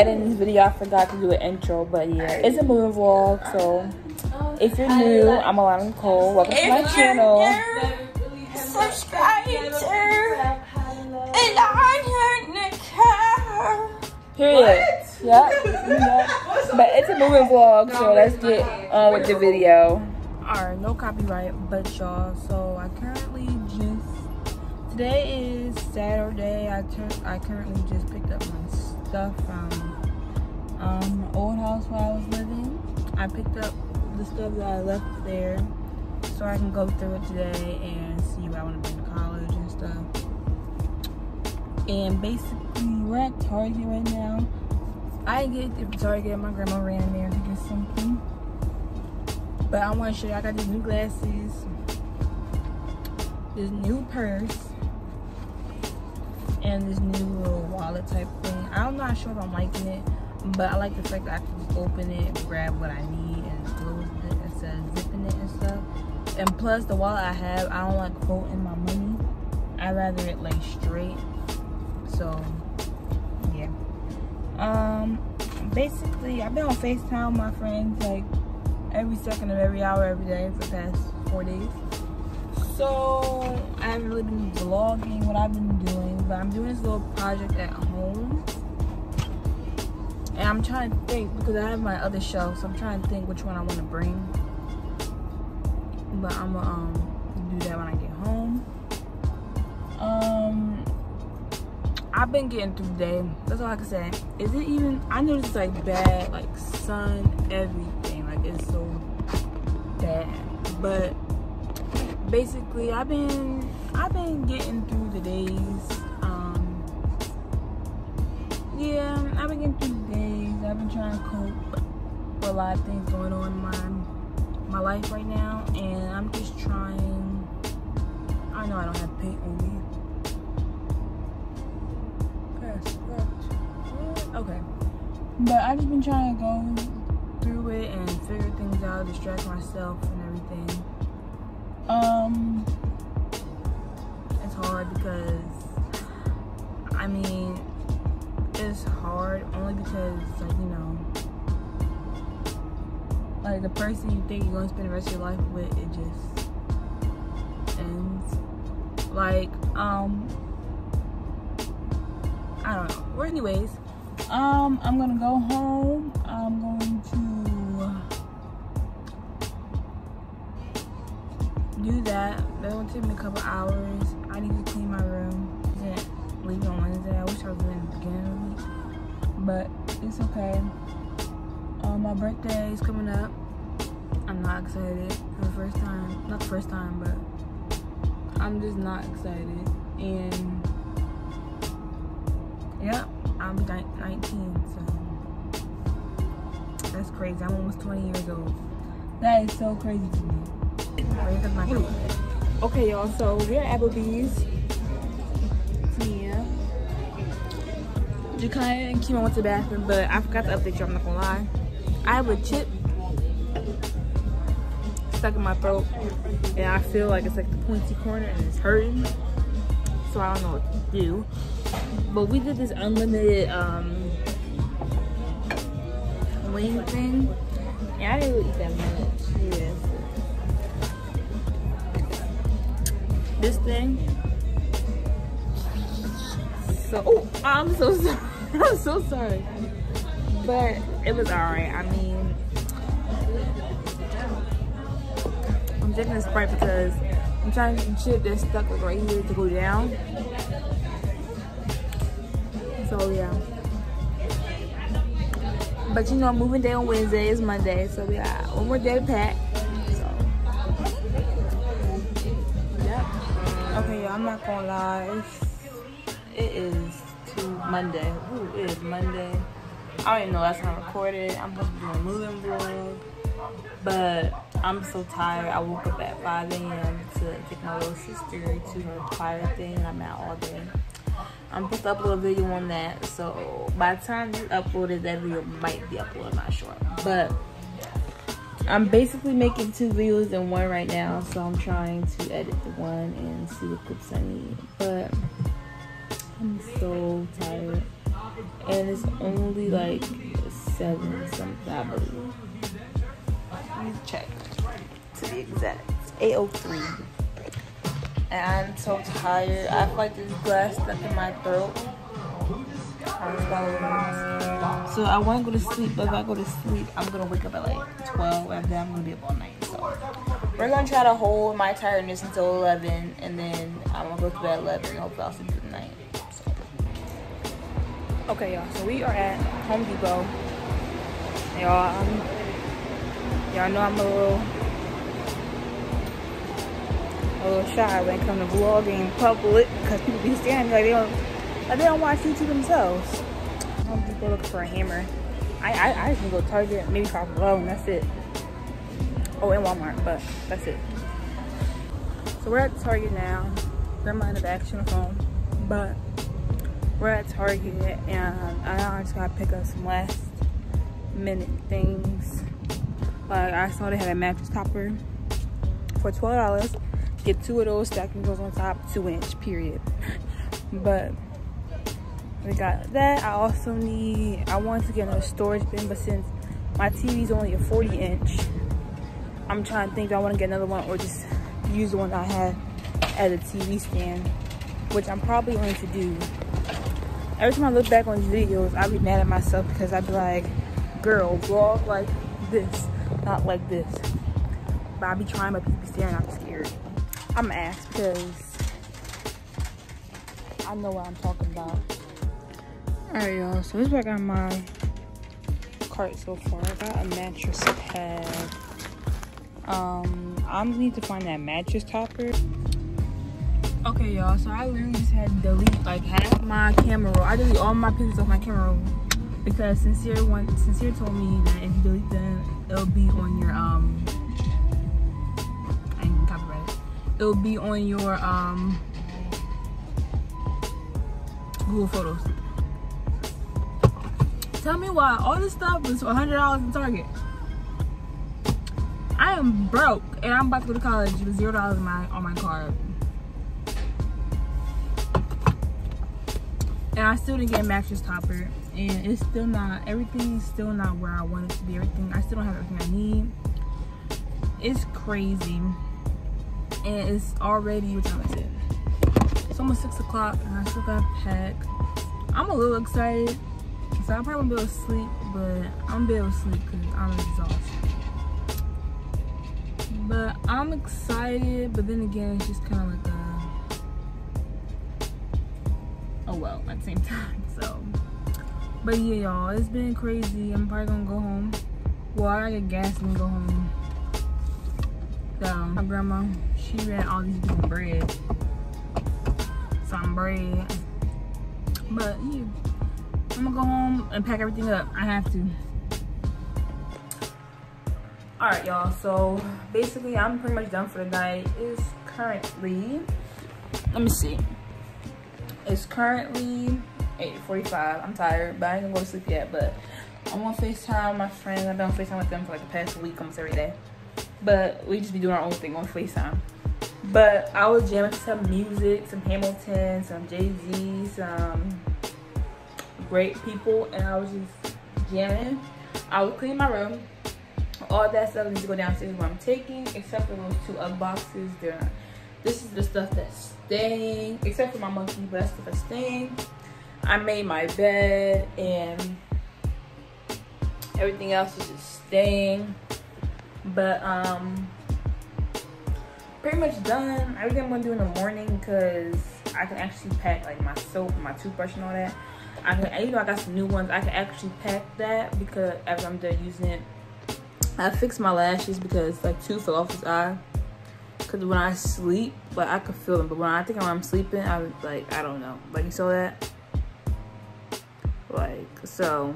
y'all. Editing this video, I forgot to do an intro, but yeah, it's a moving vlog. So if you're new, I'm Alana Nicole. Welcome to my channel. Subscribe to and I'm Nicole. Period. Yeah. But it's a moving vlog, so let's get on with the video. Alright, no copyright, but y'all. So I currently just today is Saturday. I tur- I currently just picked up my stuff from um old house where I was living. I picked up the stuff that I left there so I can go through it today and see what I want to bring to college and stuff. And basically, we're at Target right now. I get to Target. My grandma ran in there to get something. But I want to show you. I got these new glasses, this new purse, and this new little wallet type thing. I'm not sure if I'm liking it, but I like the fact that I can open it, grab what I need, and close it instead of zipping it and stuff. And plus, the wallet I have, I don't like folding my money. I rather it lay straight. So, yeah. Um, basically, I've been on FaceTime with my friends like every second of every hour, every day for the past four days. So, I haven't really been vlogging what I've been doing, but I'm doing this little project at home. And I'm trying to think because I have my other show, so I'm trying to think which one I want to bring. But I'm gonna um, do that when I get home. Um, I've been getting through the day. That's all I can say. Is it even? I know it's like bad, like sun, everything. Like it's so bad. But basically, I've been I've been getting through the days. Um, yeah, I've been getting through. I've been trying to cope with a lot of things going on in my my life right now, and I'm just trying. I know I don't have paint on me. Okay. But I've just been trying to go through it and figure things out, distract myself and everything. Um, it's hard because, I mean, hard only because, like, you know, like the person you think you're gonna spend the rest of your life with, it just ends. Like, um, I don't know. Well, anyways, um, I'm gonna go home. I'm going to do that. That will take me a couple hours. I need to clean my room. Leave on Wednesday. I wish I was at the beginning of the week, but it's okay. Um, my birthday is coming up. I'm not excited for the first time. Not the first time, but I'm just not excited. And yeah, I'm 19, so that's crazy. I'm almost 20 years old. That is so crazy to me. Okay, y'all, so we're at Applebee's. Jakaya and Kima went to the bathroom, but I forgot to update you, I'm not gonna lie. I have a chip stuck in my throat, and I feel like it's like the pointy corner and it's hurting. So I don't know what to do. But we did this unlimited um, wing thing. Yeah, I didn't really eat that much. Yeah. This thing. So, oh, I'm so sorry. I'm so sorry. But it was alright. I mean, I'm drinking a Sprite because I'm trying to chip that's stuck right here to go down. So yeah. But you know, moving day on Wednesday is Monday, so we got one more day to pack. So yep. Okay, y'all, I'm not gonna lie. It's, it is Monday. Ooh, it is Monday. I don't even know time I recorded. I'm supposed to be doing a moving vlog. But I'm so tired. I woke up at 5 a.m. to take my little sister to her choir thing. I'm out all day. I'm supposed to upload a video on that. So by the time you upload it, that video might be uploaded, not sure. But I'm basically making two videos in one right now. So I'm trying to edit the one and see what clips I need. But I'm so tired. and it's only like seven something, I believe. Let me check to be exact. 803. And I'm so tired. I feel like this glass stuck in my throat. So I want to go to sleep, but if I go to sleep, I'm gonna wake up at like 12, and then I'm gonna be up all night. So we're gonna try to hold my tiredness until 11, and then I'm gonna go to bed at 11. Hopefully, I'll sleep through the night. Okay, y'all. So we are at Home Depot. Y'all, y'all know I'm a little, a little shy when it comes to vlogging in public, because people be standing like they don't, like they don't watch YouTube themselves. Home Depot looking for a hammer. I I, I need go Target, maybe Five Below, and that's it. Oh, and Walmart, but that's it. So we're at Target now. Grandma in the back, she on the phone, but we're at Target, and I just gotta pick up some last minute things. Like I saw they had a mattress topper for twelve dollars. Get two of those stacking goes on top, two inch period. but we got that. I also need, I wanted to get another storage bin, but since my TV is only a 40 inch, I'm trying to think, do I want to get another one or just use the one I had as a TV stand, which I'm probably going to do. Every time I look back on these videos, I'll be mad at myself because I'd be like, girl, vlog like this, not like this. But I'll be trying, but people be staring, I'm scared. I'm asked because I know what I'm talking about. Alright, y'all. So this is what I got my cart so far. I got a mattress pad. Um, I need to find that mattress topper. Okay, y'all. So I literally just had to delete like half my camera roll. I delete all my pictures off my camera roll because Sincere one Sincere told me that if you delete them, it'll be on your um. I copyright it. It'll be on your um Google Photos. Tell me why all this stuff was $100 in Target. I am broke and I'm about to go to college with zero dollars on my on my card. And I still didn't get a mattress topper. And it's still not everything's still not where I want it to be. Everything I still don't have everything I need. It's crazy. And it's already what time is it? It's almost six o'clock and I still gotta pack. I'm a little excited so I probably won't be able to sleep, but I'm gonna be able to sleep because I'm exhausted. But I'm excited, but then again, it's just kind of like oh well, at the same time, so. But yeah, y'all, it's been crazy. I'm probably gonna go home. Well, I get gas and go home. So, my grandma, she ran all these different bread. Some bread. But yeah. I'm gonna go home and pack everything up. I have to. All right, y'all. So basically, I'm pretty much done for the night. It's currently, let me see. It's currently 8:45. I'm tired, but I ain't gonna go to sleep yet. But I'm on Facetime my friends. I've been on Facetime with them for like the past week, almost every day. But we just be doing our own thing on Facetime. But I was jamming some music, some Hamilton, some Jay Z, some great people and I was just jamming. I was cleaning my room. All that stuff needs to go downstairs where I'm taking, except for those two UGG boxes. They're, this is the stuff that's staying, except for my monkey, but that's staying. I made my bed and everything else is just staying. But um pretty much done. Everything I'm gonna do in the morning because I can actually pack like my soap, my toothbrush and all that. I can, even though I got some new ones, I can actually pack that because after I'm done using it, I fixed my lashes because like two fell off his eye. Cause when I sleep, like I could feel them, but when I think I'm sleeping, I'm like I don't know. Like you saw that, like so.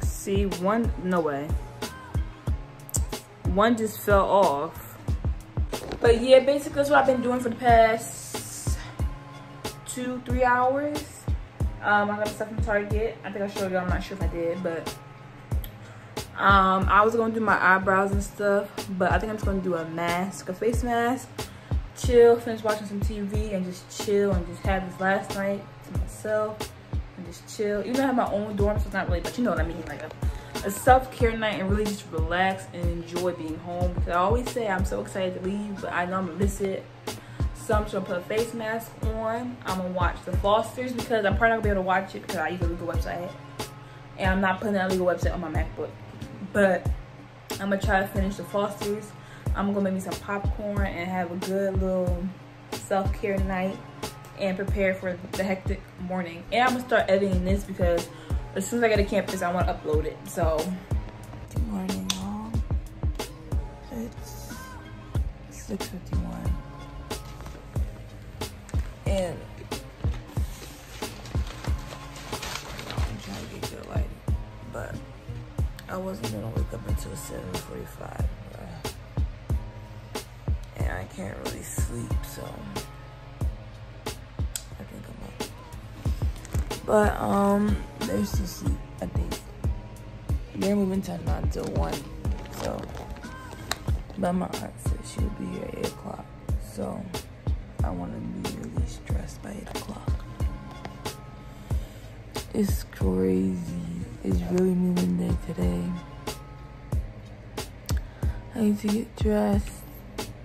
See one, no way. One just fell off. But yeah, basically that's what I've been doing for the past two, three hours. Um, I got stuff from Target. I think I showed you. I'm not sure if I did, but um, I was gonna do my eyebrows and stuff, but I think I'm just gonna do a mask, a face mask, chill, finish watching some TV and just chill and just have this last night to myself and just chill. Even though I have my own dorm, so it's not really, but you know what I mean, like a, a self-care night and really just relax and enjoy being home. Because I always say I'm so excited to leave, but I know I'm gonna miss it. So I'm just gonna put a face mask on. I'm gonna watch the Fosters because I'm probably not gonna be able to watch it because I use a legal website. And I'm not putting that legal website on my MacBook. But I'm gonna try to finish the Fosters. I'm gonna make me some popcorn and have a good little self-care night and prepare for the hectic morning. And I'm gonna start editing this because as soon as I get to campus, I wanna upload it. So, good morning, all. It's 6.51 wasn't gonna wake up until 7:45, and I can't really sleep, so I think I'm up. But um, there's to sleep. I think they're moving time not until one, so. But my aunt said she'll be here at eight o'clock, so. I want to be really dressed by 8 o'clock. It's crazy. It's really moving day today. I need to get dressed,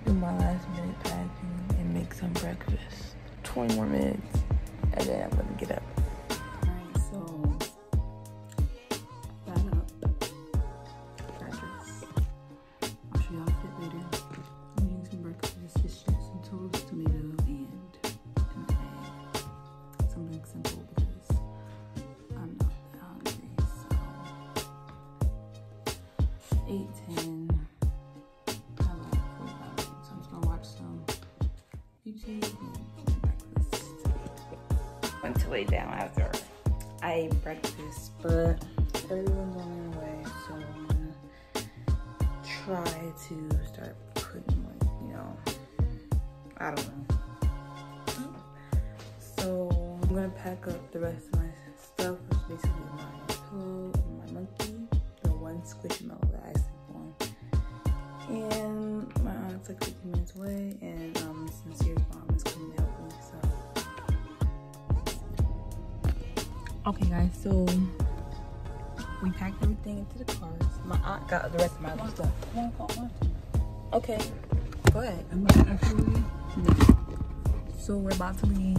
do my last minute packing, and make some breakfast. 20 more minutes, and then I'm gonna get up. Try to start putting like, you know, I don't know. So I'm gonna pack up the rest of my stuff, which is basically my pillow and my monkey, the one squishmallow that I sleep on. And my aunt's like 15 minutes away, and um, Sincere's mom is coming to help me. So, okay, guys, so we packed everything into the cars. My aunt got the rest of my other stuff. Okay, go ahead. Am I actually? So we're about to leave.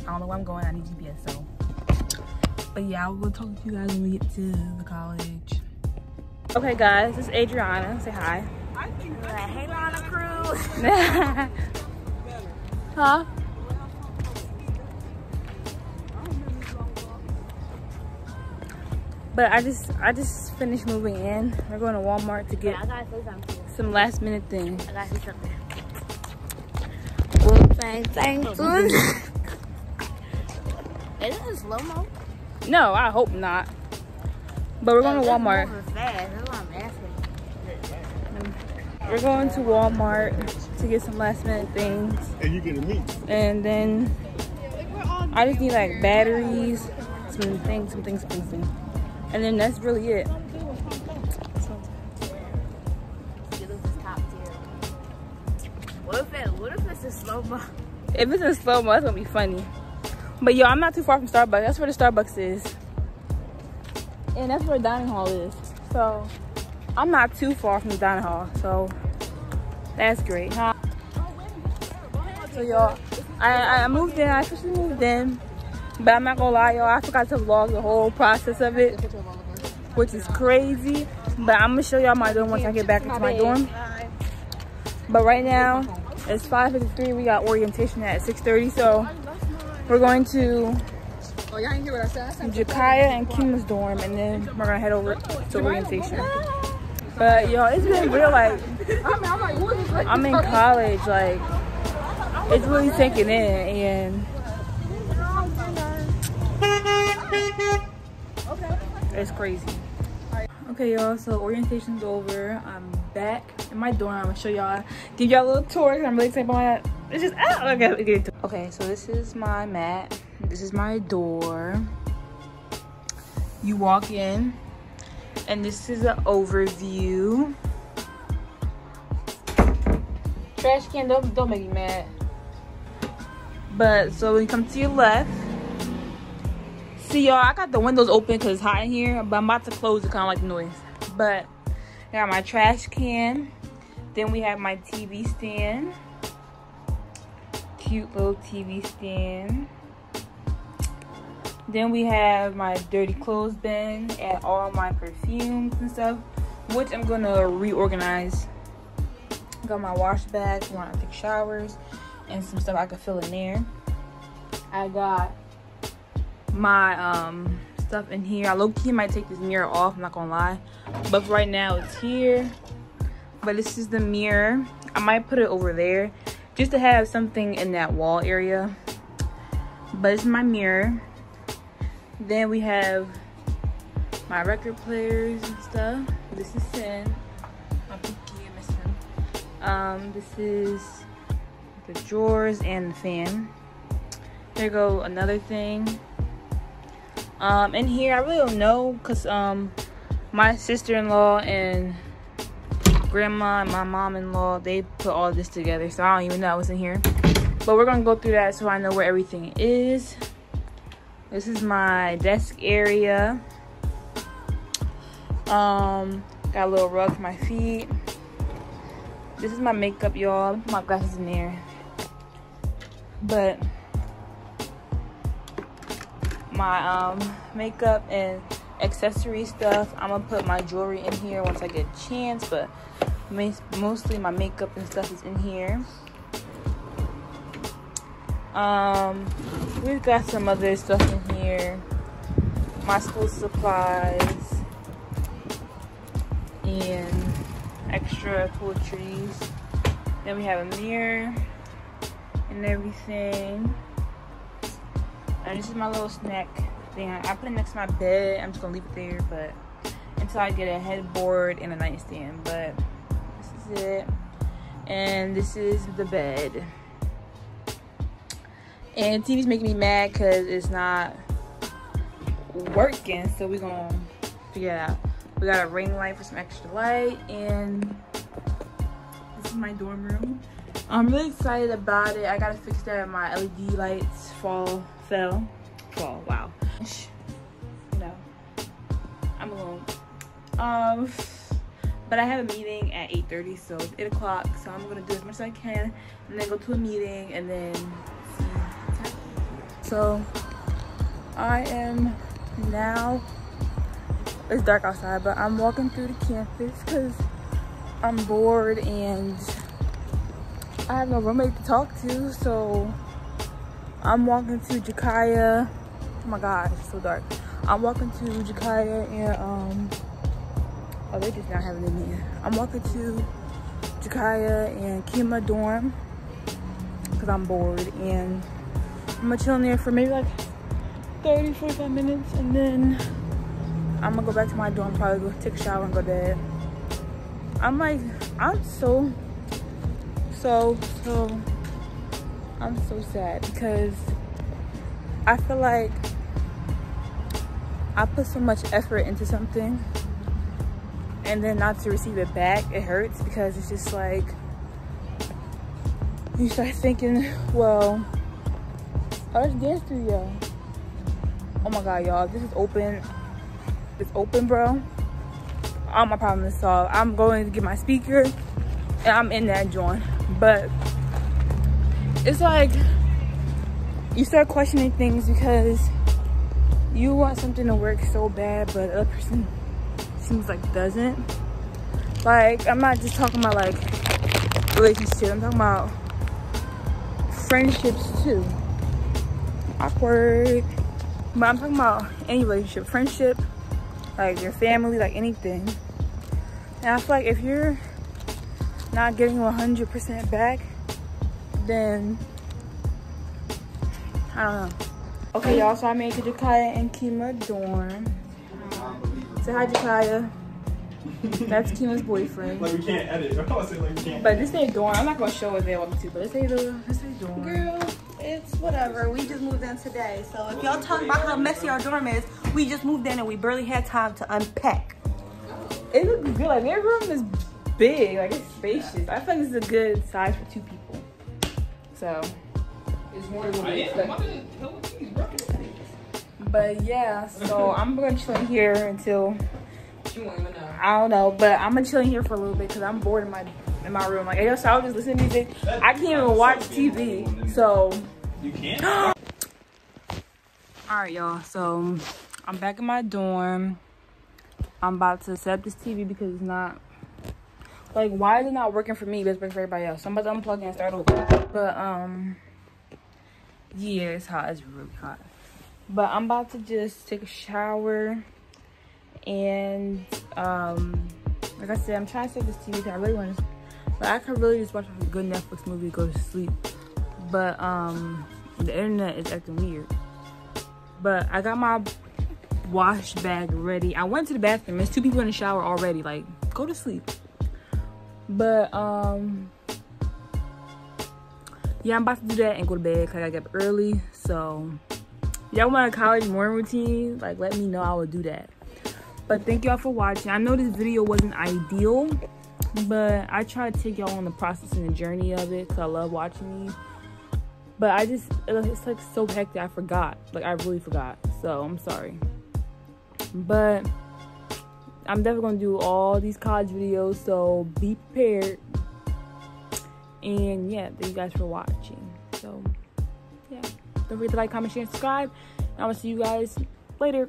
I don't know where I'm going. I need GPS, so. But yeah, I will talk to you guys when we get to the college. Okay, guys, this is Adriana. Say hi. Hey, Lana Crew. huh? But I just I just finished moving in. We're going to Walmart to get I gotta say something. some last minute things. I gotta say something. Well, thanks, thanks. Oh. Is it slow mo? No, I hope not. But we're going to Walmart. Fast. That's what I'm asking. We're going to Walmart to get some last minute things. And you get a meat. And then I just need like batteries, some things, some things, some things. And then that's really it. What if it? What if it's a slow mo? If it's in slow mo, that's gonna be funny. But yo, I'm not too far from Starbucks. That's where the Starbucks is. And that's where the dining hall is. So I'm not too far from the dining hall. So that's great. Huh? So y'all, I, I moved in, I officially moved in. But I'm not gonna lie, y'all, I forgot to vlog the whole process of it, which is crazy. But I'm gonna show y'all my dorm once I get back into my dorm. But right now, it's 5.53, we got orientation at 6.30, so we're going to y'all Jakaya and Kima's dorm, and then we're gonna head over to orientation. But yo, it's been real like? I'm in college, like it's really sinking in, and it's crazy. Okay, y'all. So orientation's over. I'm back in my dorm. I'm gonna show y'all, give y'all a little tour. I'm really excited about it. It's just ah, okay. get. Okay, so this is my mat. This is my door. You walk in, and this is an overview. trash can. Don't don't make me mad. But so when you come to your left, see y'all. I got the windows open because it's hot in here, but I'm about to close it, kind of like noise. But I got my trash can. Then we have my TV stand. Cute little TV stand. Then we have my dirty clothes bin and all my perfumes and stuff, which I'm gonna reorganize. Got my wash bag when I take showers and some stuff I can fill in there. I got my um stuff in here. I low key might take this mirror off, I'm not gonna lie. But right now it's here. But this is the mirror. I might put it over there just to have something in that wall area. But it's my mirror. Then we have my record players and stuff. This is Sin. My pinky, miss him. Um, this is the drawers and the fan. There go another thing. Um, in here, I really don't know because um, my sister-in-law and grandma and my mom-in-law, they put all this together. So I don't even know what's in here. But we're going to go through that so I know where everything is. This is my desk area. Um, got a little rug for my feet. This is my makeup, y'all. My glasses in there. But my um makeup and accessory stuff, I'm gonna put my jewelry in here once I get a chance. But mostly my makeup and stuff is in here. Um, we've got some other stuff in here. My school supplies and extra toiletries. Then we have a mirror and everything. And this is my little snack thing. I put it next to my bed. I'm just gonna leave it there, but until I get a headboard and a nightstand. But this is it. And this is the bed. And TV's making me mad because it's not working. So we're to figure it out. We got a ring light for some extra light. And this is my dorm room. I'm really excited about it. I got to fix that. My LED lights fall, fell. Fall, wow. You know, I'm alone. Um, but I have a meeting at 8.30, so it's 8 o'clock. So I'm to do as much as I can. And then go to a meeting and then so I am now, it's dark outside, but I'm walking through the campus because I'm bored and I have no roommate to talk to. So I'm walking to Jakaya. Oh my God, it's so dark. I'm walking to Jakaya and, um, oh, they just not having it in here. I'm walking to Jakaya and Kima dorm because I'm bored and I'm gonna chill in there for maybe like 30, 45 minutes and then I'm gonna go back to my dorm, probably go take a shower and go to bed. I'm like, I'm so, so, so, I'm so sad because I feel like I put so much effort into something and then not to receive it back, it hurts because it's just like, you start thinking, well, Oh, dance studio. Oh my god, y'all. This is open. It's open, bro. All my problems solved. I'm going to get my speaker and I'm in that joint. But it's like you start questioning things because you want something to work so bad, but the other person seems like doesn't. Like, I'm not just talking about like relationships. I'm talking about friendships too awkward. But I'm talking about any relationship, friendship, like your family, like anything. And I feel like if you're not getting 100% back, then I don't know. Okay, y'all, so I made it to Jakaya and Kima dorm. Say hi, Jakaya. That's Kima's boyfriend. Like we can't edit. I say like we can't. But this ain't dorm. I'm not gonna show what they want me to, but this ain't the this ain't dorm. Girl it's whatever. We just moved in today. So if y'all talking about how messy our dorm is, we just moved in and we barely had time to unpack. It looks good. Like their room is big, like it's spacious. I feel like this is a good size for two people. So It's more than what but yeah, so I'm gonna chill in here until She won't even know. I don't know, but I'm gonna chill in here for a little bit because I'm bored in my in my room. Like I guess I'll just listen to music. I can't even watch TV. So You can't? all right, y'all. So I'm back in my dorm. I'm about to set up this TV because it's not like why is it not working for me? But it's working for everybody else. So I'm about to unplug and start over. But um, yeah, it's hot. It's really hot. But I'm about to just take a shower and um, like I said, I'm trying to set this TV. I really want to. Like I could really just watch a good Netflix movie, go to sleep. But um, the internet is acting weird. But I got my wash bag ready. I went to the bathroom. There's two people in the shower already. Like, go to sleep. But um, yeah, I'm about to do that and go to bed. Cause I get up early. So y'all want a college morning routine? Like, let me know. I will do that. But thank y'all for watching. I know this video wasn't ideal, but I try to take y'all on the process and the journey of it because I love watching these. But I just, it's like so hectic. I forgot. Like, I really forgot. So, I'm sorry. But I'm definitely to do all these college videos. So, be prepared. And yeah, thank you guys for watching. So, yeah. Don't forget to like, comment, share, and subscribe. And I will see you guys later.